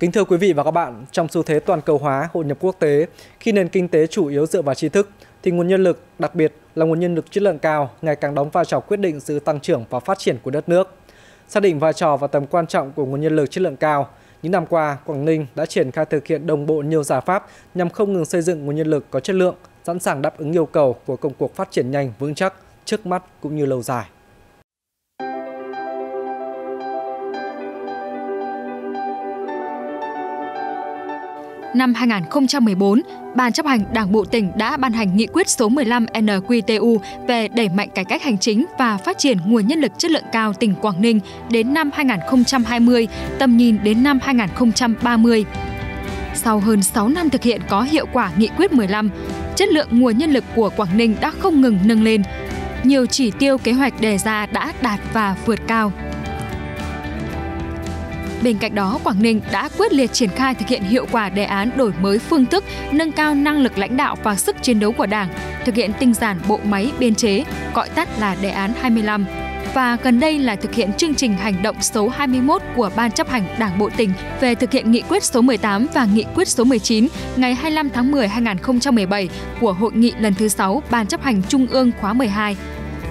Kính thưa quý vị và các bạn, trong xu thế toàn cầu hóa, hội nhập quốc tế, khi nền kinh tế chủ yếu dựa vào tri thức, thì nguồn nhân lực, đặc biệt là nguồn nhân lực chất lượng cao, ngày càng đóng vai trò quyết định sự tăng trưởng và phát triển của đất nước. Xác định vai trò và tầm quan trọng của nguồn nhân lực chất lượng cao, những năm qua, Quảng Ninh đã triển khai thực hiện đồng bộ nhiều giải pháp nhằm không ngừng xây dựng nguồn nhân lực có chất lượng, sẵn sàng đáp ứng yêu cầu của công cuộc phát triển nhanh vững chắc trước mắt cũng như lâu dài. Năm 2014, Ban chấp hành Đảng bộ tỉnh đã ban hành nghị quyết số 15 NQTU về đẩy mạnh cải cách hành chính và phát triển nguồn nhân lực chất lượng cao tỉnh Quảng Ninh đến năm 2020, tầm nhìn đến năm 2030. Sau hơn 6 năm thực hiện có hiệu quả nghị quyết 15, chất lượng nguồn nhân lực của Quảng Ninh đã không ngừng nâng lên. Nhiều chỉ tiêu kế hoạch đề ra đã đạt và vượt cao. Bên cạnh đó, Quảng Ninh đã quyết liệt triển khai thực hiện hiệu quả đề án đổi mới phương thức, nâng cao năng lực lãnh đạo và sức chiến đấu của Đảng, thực hiện tinh giản bộ máy biên chế, gọi tắt là đề án 25 và gần đây là thực hiện chương trình hành động số 21 của Ban chấp hành Đảng bộ tỉnh về thực hiện nghị quyết số 18 và nghị quyết số 19 ngày 25 tháng 10 2017 của Hội nghị lần thứ 6 Ban chấp hành Trung ương khóa 12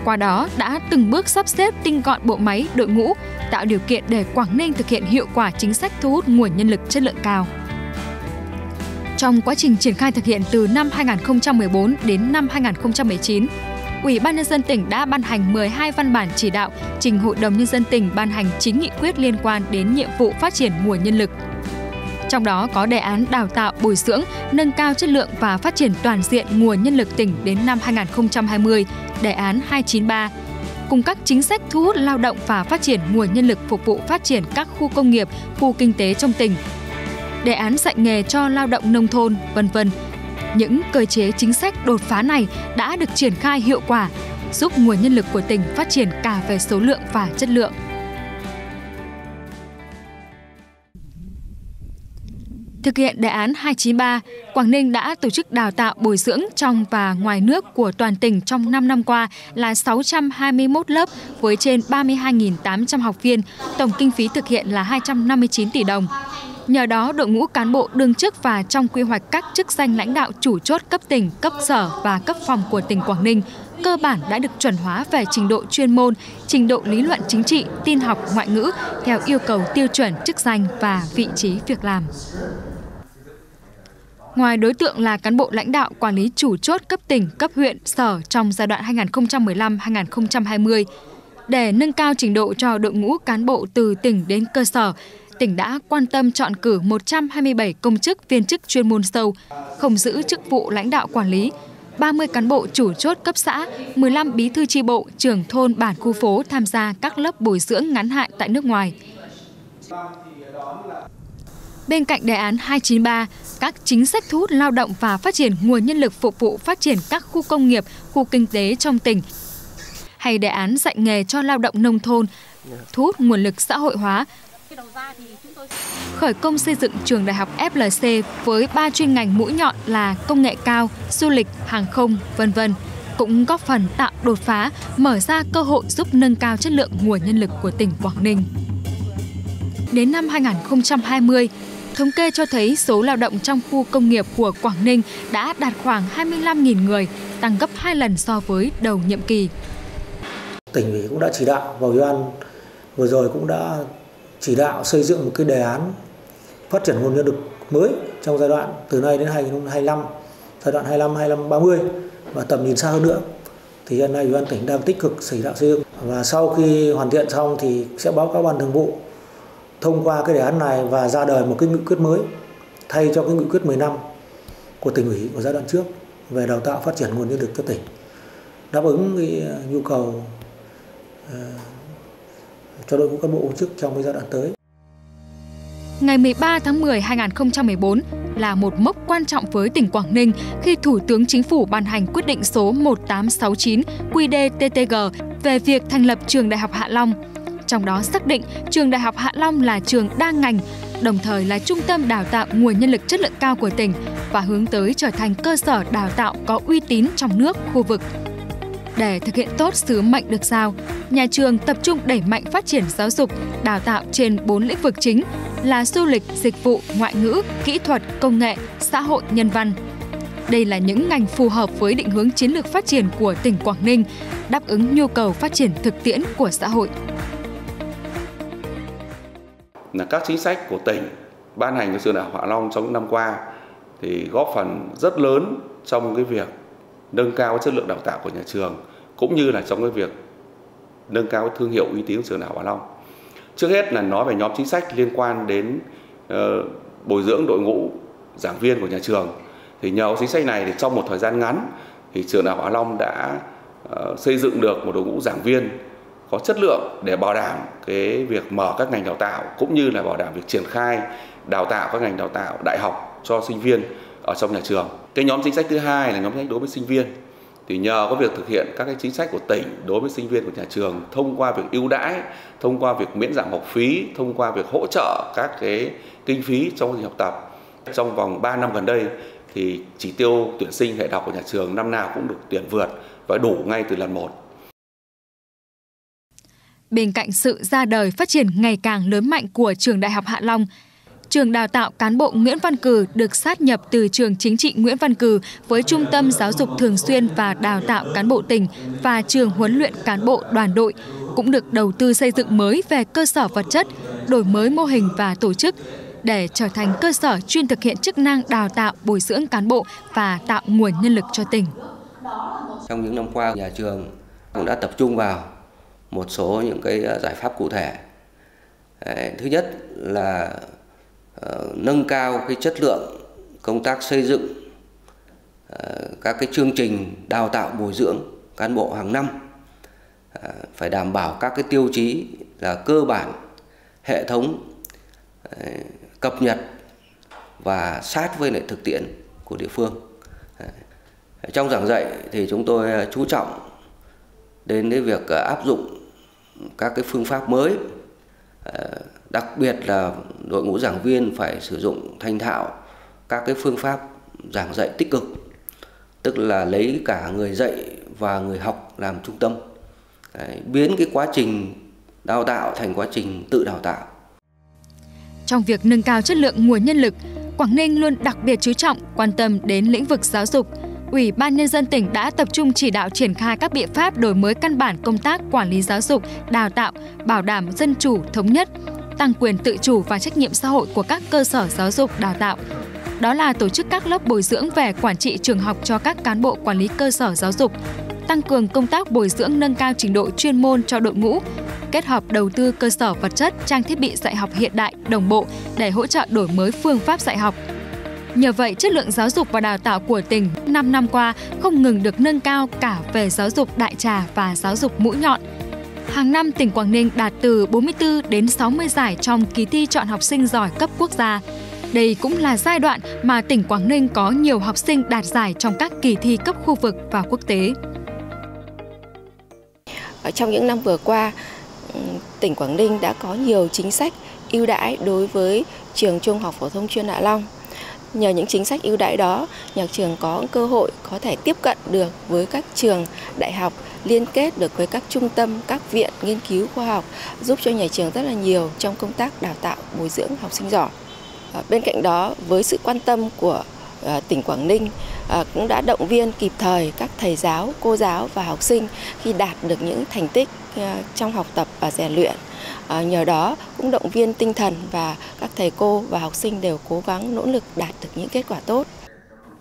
qua đó đã từng bước sắp xếp tinh gọn bộ máy, đội ngũ, tạo điều kiện để Quảng Ninh thực hiện hiệu quả chính sách thu hút nguồn nhân lực chất lượng cao. Trong quá trình triển khai thực hiện từ năm 2014 đến năm 2019, Ủy ban nhân dân tỉnh đã ban hành 12 văn bản chỉ đạo trình Hội đồng nhân dân tỉnh ban hành 9 nghị quyết liên quan đến nhiệm vụ phát triển nguồn nhân lực. Trong đó có đề án đào tạo, bồi dưỡng, nâng cao chất lượng và phát triển toàn diện nguồn nhân lực tỉnh đến năm 2020 đề án 293 cùng các chính sách thu hút lao động và phát triển nguồn nhân lực phục vụ phát triển các khu công nghiệp, khu kinh tế trong tỉnh. Đề án dạy nghề cho lao động nông thôn, vân vân. Những cơ chế chính sách đột phá này đã được triển khai hiệu quả, giúp nguồn nhân lực của tỉnh phát triển cả về số lượng và chất lượng. Thực hiện đề án 293, Quảng Ninh đã tổ chức đào tạo bồi dưỡng trong và ngoài nước của toàn tỉnh trong 5 năm qua là 621 lớp với trên 32.800 học viên, tổng kinh phí thực hiện là 259 tỷ đồng. Nhờ đó, đội ngũ cán bộ đương chức và trong quy hoạch các chức danh lãnh đạo chủ chốt cấp tỉnh, cấp sở và cấp phòng của tỉnh Quảng Ninh cơ bản đã được chuẩn hóa về trình độ chuyên môn, trình độ lý luận chính trị, tin học, ngoại ngữ theo yêu cầu tiêu chuẩn chức danh và vị trí việc làm. Ngoài đối tượng là cán bộ lãnh đạo quản lý chủ chốt cấp tỉnh, cấp huyện, sở trong giai đoạn 2015-2020, để nâng cao trình độ cho đội ngũ cán bộ từ tỉnh đến cơ sở, tỉnh đã quan tâm chọn cử 127 công chức viên chức chuyên môn sâu, không giữ chức vụ lãnh đạo quản lý, 30 cán bộ chủ chốt cấp xã, 15 bí thư tri bộ, trưởng thôn bản khu phố tham gia các lớp bồi dưỡng ngắn hạn tại nước ngoài. Bên cạnh đề án 293, các chính sách thu hút lao động và phát triển nguồn nhân lực phục vụ phát triển các khu công nghiệp, khu kinh tế trong tỉnh hay đề án dạy nghề cho lao động nông thôn, thu hút nguồn lực xã hội hóa. Khởi công xây dựng trường đại học FLC với ba chuyên ngành mũi nhọn là công nghệ cao, du lịch, hàng không, vân vân cũng góp phần tạo đột phá, mở ra cơ hội giúp nâng cao chất lượng nguồn nhân lực của tỉnh Quảng Ninh. Đến năm 2020, thống kê cho thấy số lao động trong khu công nghiệp của Quảng Ninh đã đạt khoảng 25.000 người, tăng gấp 2 lần so với đầu nhiệm kỳ. Tỉnh ủy cũng đã chỉ đạo và ủy ban vừa rồi cũng đã chỉ đạo xây dựng một cái đề án phát triển nguồn nhân lực mới trong giai đoạn từ nay đến 2025, giai đoạn 25 25 30 và tầm nhìn xa hơn nữa. Thì hiện nay ủy ban tỉnh đang tích cực chỉ đạo xây dựng và sau khi hoàn thiện xong thì sẽ báo cáo ban thường vụ thông qua cái đề án này và ra đời một cái nghị quyết mới thay cho cái nghị quyết 10 năm của tỉnh ủy của giai đoạn trước về đào tạo phát triển nguồn nhân lực cho tỉnh đáp ứng cái nhu cầu uh, cho đội ngũ cán bộ công chức trong cái giai đoạn tới. Ngày 13 tháng 10 2014 là một mốc quan trọng với tỉnh Quảng Ninh khi Thủ tướng Chính phủ ban hành quyết định số 1869 QĐ-TTG về việc thành lập trường Đại học Hạ Long trong đó xác định trường Đại học Hạ Long là trường đa ngành, đồng thời là trung tâm đào tạo nguồn nhân lực chất lượng cao của tỉnh và hướng tới trở thành cơ sở đào tạo có uy tín trong nước, khu vực. Để thực hiện tốt sứ mệnh được giao, nhà trường tập trung đẩy mạnh phát triển giáo dục, đào tạo trên 4 lĩnh vực chính, là du lịch, dịch vụ, ngoại ngữ, kỹ thuật, công nghệ, xã hội, nhân văn. Đây là những ngành phù hợp với định hướng chiến lược phát triển của tỉnh Quảng Ninh, đáp ứng nhu cầu phát triển thực tiễn của xã hội. Là các chính sách của tỉnh ban hành của trường đại học Hạ Long trong những năm qua thì góp phần rất lớn trong cái việc nâng cao chất lượng đào tạo của nhà trường cũng như là trong cái việc nâng cao thương hiệu uy tín trường đại học Hạ Long. Trước hết là nói về nhóm chính sách liên quan đến uh, bồi dưỡng đội ngũ giảng viên của nhà trường. Thì nhờ chính sách này thì trong một thời gian ngắn thì trường đại học Hạ Long đã uh, xây dựng được một đội ngũ giảng viên có chất lượng để bảo đảm cái việc mở các ngành đào tạo cũng như là bảo đảm việc triển khai đào tạo các ngành đào tạo đại học cho sinh viên ở trong nhà trường. Cái nhóm chính sách thứ hai là nhóm chính sách đối với sinh viên. Thì nhờ có việc thực hiện các cái chính sách của tỉnh đối với sinh viên của nhà trường thông qua việc ưu đãi, thông qua việc miễn giảm học phí, thông qua việc hỗ trợ các cái kinh phí trong quá học tập. Trong vòng 3 năm gần đây thì chỉ tiêu tuyển sinh hệ đọc của nhà trường năm nào cũng được tuyển vượt và đủ ngay từ lần một. Bên cạnh sự ra đời phát triển ngày càng lớn mạnh của trường Đại học Hạ Long, trường đào tạo cán bộ Nguyễn Văn Cử được sát nhập từ trường chính trị Nguyễn Văn Cử với Trung tâm Giáo dục Thường xuyên và Đào tạo cán bộ tỉnh và trường huấn luyện cán bộ đoàn đội cũng được đầu tư xây dựng mới về cơ sở vật chất, đổi mới mô hình và tổ chức để trở thành cơ sở chuyên thực hiện chức năng đào tạo bồi dưỡng cán bộ và tạo nguồn nhân lực cho tỉnh. Trong những năm qua, nhà trường cũng đã tập trung vào một số những cái giải pháp cụ thể. Thứ nhất là uh, nâng cao cái chất lượng công tác xây dựng uh, các cái chương trình đào tạo bồi dưỡng cán bộ hàng năm uh, phải đảm bảo các cái tiêu chí là cơ bản hệ thống uh, cập nhật và sát với lại thực tiễn của địa phương. Trong giảng dạy thì chúng tôi chú trọng đến cái việc áp dụng các cái phương pháp mới đặc biệt là đội ngũ giảng viên phải sử dụng thành thạo các cái phương pháp giảng dạy tích cực tức là lấy cả người dạy và người học làm trung tâm. Đấy, biến cái quá trình đào tạo thành quá trình tự đào tạo. Trong việc nâng cao chất lượng nguồn nhân lực Quảng Ninh luôn đặc biệt chú trọng quan tâm đến lĩnh vực giáo dục. Ủy ban Nhân dân tỉnh đã tập trung chỉ đạo triển khai các biện pháp đổi mới căn bản công tác quản lý giáo dục, đào tạo, bảo đảm dân chủ, thống nhất, tăng quyền tự chủ và trách nhiệm xã hội của các cơ sở giáo dục đào tạo. Đó là tổ chức các lớp bồi dưỡng về quản trị trường học cho các cán bộ quản lý cơ sở giáo dục, tăng cường công tác bồi dưỡng nâng cao trình độ chuyên môn cho đội ngũ, kết hợp đầu tư cơ sở vật chất, trang thiết bị dạy học hiện đại, đồng bộ để hỗ trợ đổi mới phương pháp dạy học. Nhờ vậy, chất lượng giáo dục và đào tạo của tỉnh 5 năm qua không ngừng được nâng cao cả về giáo dục đại trà và giáo dục mũi nhọn – Hàng năm, tỉnh Quảng Ninh đạt từ 44 đến 60 giải trong kỳ thi chọn học sinh giỏi cấp quốc gia. Đây cũng là giai đoạn mà tỉnh Quảng Ninh có nhiều học sinh đạt giải trong các kỳ thi cấp khu vực và quốc tế. Ở trong những năm vừa qua, tỉnh Quảng Ninh đã có nhiều chính sách ưu đãi đối với trường Trung học phổ thông chuyên Hạ Long. Nhờ những chính sách ưu đãi đó, nhà trường có cơ hội có thể tiếp cận được với các trường đại học liên kết được với các trung tâm, các viện nghiên cứu khoa học giúp cho nhà trường rất là nhiều trong công tác đào tạo bồi dưỡng học sinh giỏi. À, bên cạnh đó, với sự quan tâm của à, tỉnh Quảng Ninh à, cũng đã động viên kịp thời các thầy giáo, cô giáo và học sinh khi đạt được những thành tích trong học tập và rèn luyện. Nhờ đó cũng động viên tinh thần và các thầy cô và học sinh đều cố gắng nỗ lực đạt được những kết quả tốt.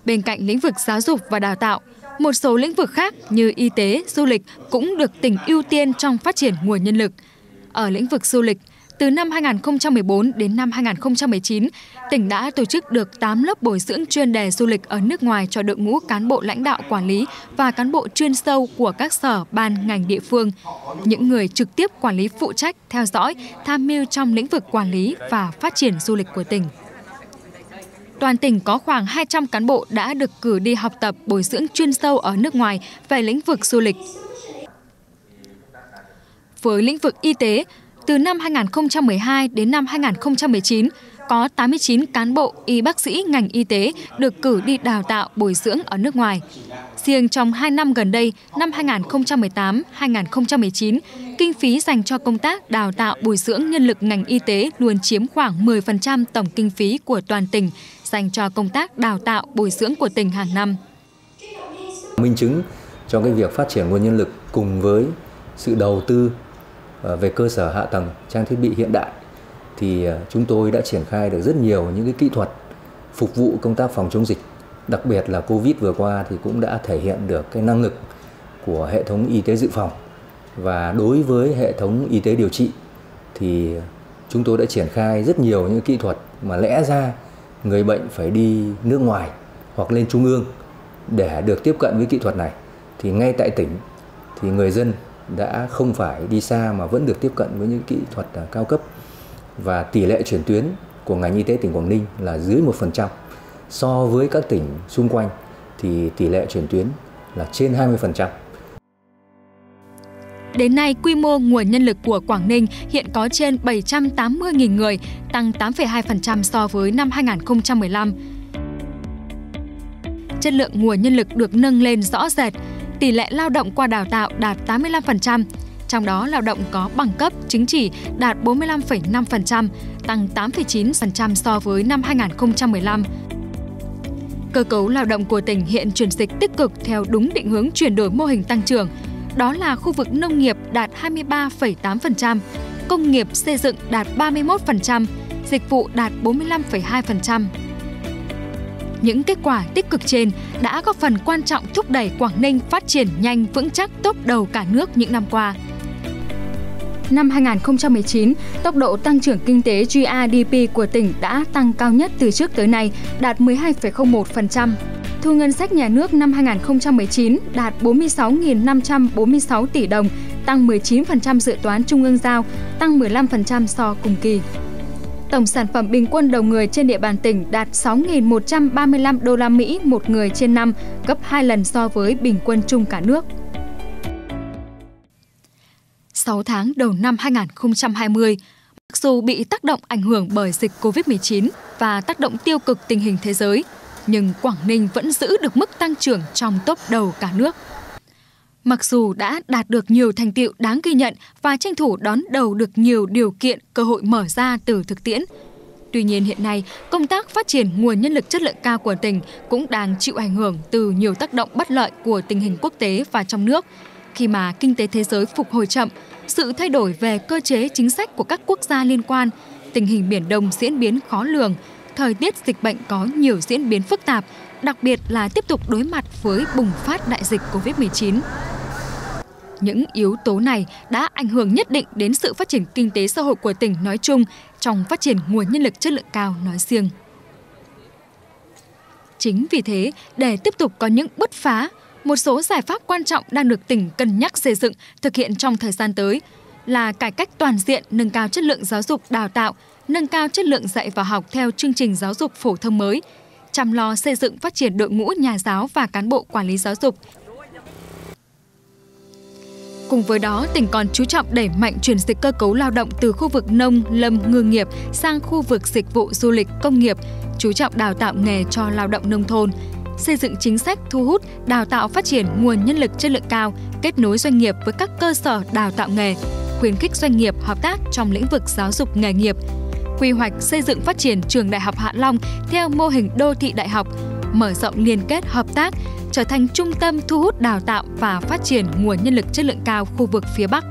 Bên cạnh lĩnh vực giáo dục và đào tạo, một số lĩnh vực khác như y tế, du lịch cũng được tỉnh ưu tiên trong phát triển nguồn nhân lực. Ở lĩnh vực du lịch, từ năm 2014 đến năm 2019, tỉnh đã tổ chức được 8 lớp bồi dưỡng chuyên đề du lịch ở nước ngoài cho đội ngũ cán bộ lãnh đạo quản lý và cán bộ chuyên sâu của các sở, ban, ngành địa phương. Những người trực tiếp quản lý phụ trách, theo dõi, tham mưu trong lĩnh vực quản lý và phát triển du lịch của tỉnh toàn tỉnh có khoảng 200 cán bộ đã được cử đi học tập bồi dưỡng chuyên sâu ở nước ngoài về lĩnh vực du lịch. Với lĩnh vực y tế, từ năm 2012 đến năm 2019, có 89 cán bộ, y bác sĩ ngành y tế được cử đi đào tạo bồi dưỡng ở nước ngoài. Riêng trong 2 năm gần đây, năm 2018-2019, kinh phí dành cho công tác đào tạo bồi dưỡng nhân lực ngành y tế luôn chiếm khoảng 10% tổng kinh phí của toàn tỉnh dành cho công tác đào tạo, bồi dưỡng của tỉnh hàng năm. Minh chứng cho cái việc phát triển nguồn nhân lực cùng với sự đầu tư ờ, về cơ sở hạ tầng trang thiết bị hiện đại thì ờ, chúng tôi đã triển khai được rất nhiều những cái kỹ thuật phục vụ công tác phòng chống dịch đặc biệt là covid vừa qua thì cũng đã thể hiện được cái năng lực của hệ thống y tế dự phòng và đối với hệ thống y tế điều trị thì chúng tôi đã triển khai rất nhiều những kỹ thuật mà lẽ ra người bệnh phải đi nước ngoài hoặc lên trung ương để được tiếp cận với kỹ thuật này, thì ngay tại tỉnh thì người dân đã không phải đi xa mà vẫn được tiếp cận với những kỹ thuật à, cao cấp và tỷ lệ chuyển tuyến của ngành y tế tỉnh Quảng Ninh là dưới 1%. So với các tỉnh xung quanh thì tỷ lệ chuyển tuyến là trên 20%. Đến nay, quy mô nguồn nhân lực của Quảng Ninh hiện có trên 780.000 người, tăng 8,2% so với năm 2015. Chất lượng nguồn nhân lực được nâng lên rõ rệt, tỷ lệ lao động qua đào tạo đạt 85%, trong đó lao động có bằng cấp, chứng chỉ đạt 45,5%, tăng 8,9% so với năm 2015. Cơ cấu lao động của tỉnh hiện chuyển dịch tích cực theo đúng định hướng chuyển đổi mô hình tăng trưởng. Đó là khu vực nông nghiệp đạt 23,8%, công nghiệp xây dựng đạt 31%, dịch vụ đạt 45,2%. Những kết quả tích cực trên đã góp phần quan trọng thúc đẩy Quảng Ninh phát triển nhanh vững chắc tốt đầu cả nước những năm qua. Năm 2019, tốc độ tăng trưởng kinh tế GRDP của tỉnh đã tăng cao nhất từ trước tới nay, đạt 12,01%. Thu ngân sách nhà nước năm 2019 đạt 46.546 tỷ đồng, tăng 19% dự toán trung ương giao, tăng 15% so cùng kỳ. Tổng sản phẩm bình quân đầu người trên địa bàn tỉnh đạt 6.135 đô la Mỹ một người trên năm, gấp 2 lần so với bình quân chung cả nước. 6 tháng đầu năm 2020, mặc dù bị tác động ảnh hưởng bởi dịch COVID-19 và tác động tiêu cực tình hình thế giới, nhưng Quảng Ninh vẫn giữ được mức tăng trưởng trong top đầu cả nước. Mặc dù đã đạt được nhiều thành tiệu đáng ghi nhận và tranh thủ đón đầu được nhiều điều kiện cơ hội mở ra từ thực tiễn, Tuy nhiên hiện nay, công tác phát triển nguồn nhân lực chất lượng cao của tỉnh cũng đang chịu ảnh hưởng từ nhiều tác động bất lợi của tình hình quốc tế và trong nước. Khi mà kinh tế thế giới phục hồi chậm, sự thay đổi về cơ chế chính sách của các quốc gia liên quan, tình hình Biển Đông diễn biến khó lường, thời tiết dịch bệnh có nhiều diễn biến phức tạp, đặc biệt là tiếp tục đối mặt với bùng phát đại dịch COVID-19. Những yếu tố này đã ảnh hưởng nhất định đến sự phát triển kinh tế xã hội của tỉnh nói chung trong phát triển nguồn nhân lực chất lượng cao nói riêng. Chính vì thế, để tiếp tục có những bứt phá, một số giải pháp quan trọng đang được tỉnh cân nhắc xây dựng, thực hiện trong thời gian tới là cải cách toàn diện, nâng cao chất lượng giáo dục đào tạo, nâng cao chất lượng dạy và học theo chương trình giáo dục phổ thông mới, chăm lo xây dựng phát triển đội ngũ nhà giáo và cán bộ quản lý giáo dục. Cùng với đó, tỉnh còn chú trọng đẩy mạnh chuyển dịch cơ cấu lao động từ khu vực nông, lâm, ngư nghiệp sang khu vực dịch vụ du lịch, công nghiệp, chú trọng đào tạo nghề cho lao động nông thôn, xây dựng chính sách thu hút, đào tạo phát triển nguồn nhân lực chất lượng cao, kết nối doanh nghiệp với các cơ sở đào tạo nghề, khuyến khích doanh nghiệp hợp tác trong lĩnh vực giáo dục nghề nghiệp, quy hoạch xây dựng phát triển trường Đại học Hạ Long theo mô hình đô thị đại học, mở rộng liên kết hợp tác, trở thành trung tâm thu hút đào tạo và phát triển nguồn nhân lực chất lượng cao khu vực phía Bắc.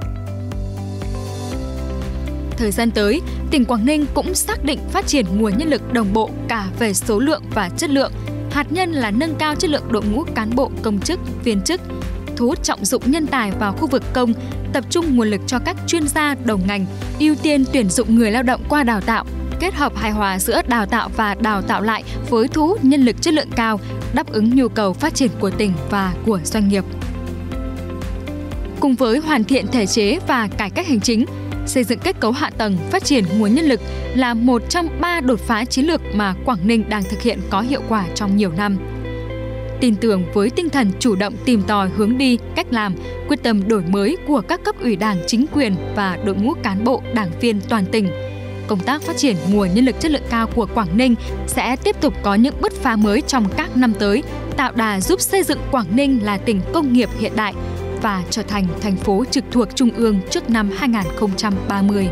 Thời gian tới, tỉnh Quảng Ninh cũng xác định phát triển nguồn nhân lực đồng bộ cả về số lượng và chất lượng. Hạt nhân là nâng cao chất lượng đội ngũ cán bộ công chức, viên chức, thu hút trọng dụng nhân tài vào khu vực công, tập trung nguồn lực cho các chuyên gia đầu ngành, ưu tiên tuyển dụng người lao động qua đào tạo, kết hợp hài hòa giữa đào tạo và đào tạo lại với thu hút nhân lực chất lượng cao, đáp ứng nhu cầu phát triển của tỉnh và của doanh nghiệp. Cùng với hoàn thiện thể chế và cải cách hành chính, xây dựng kết cấu hạ tầng, phát triển nguồn nhân lực là một trong ba đột phá chiến lược mà Quảng Ninh đang thực hiện có hiệu quả trong nhiều năm tin tưởng với tinh thần chủ động tìm tòi hướng đi, cách làm, quyết tâm đổi mới của các cấp ủy đảng chính quyền và đội ngũ cán bộ đảng viên toàn tỉnh. công tác phát triển nguồn nhân lực chất lượng cao của Quảng Ninh sẽ tiếp tục có những bứt phá mới trong các năm tới, tạo đà giúp xây dựng Quảng Ninh là tỉnh công nghiệp hiện đại và trở thành thành phố trực thuộc trung ương trước năm 2030.